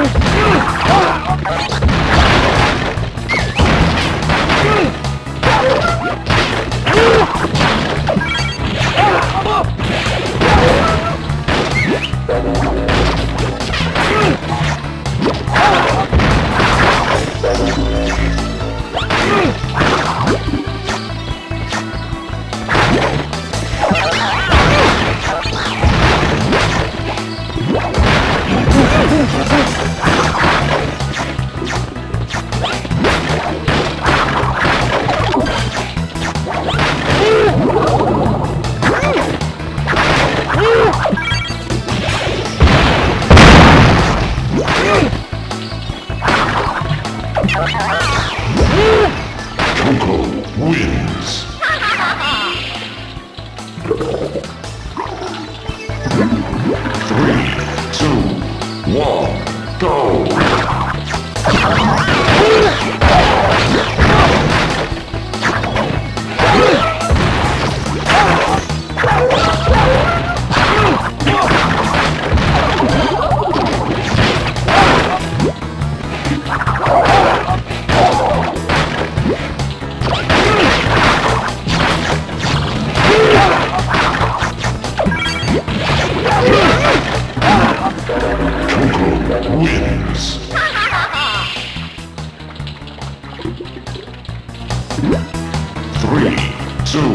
Oh. Coco wins. Three, two, one, go! Wins. Three, two,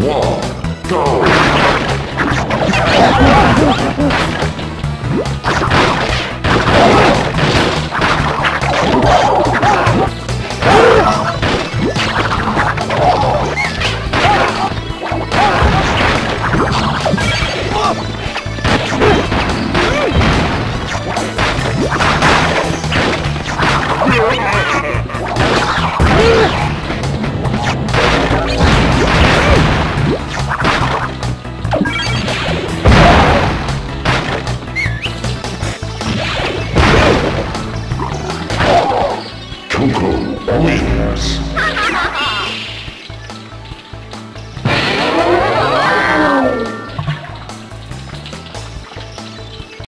one, go! Wins.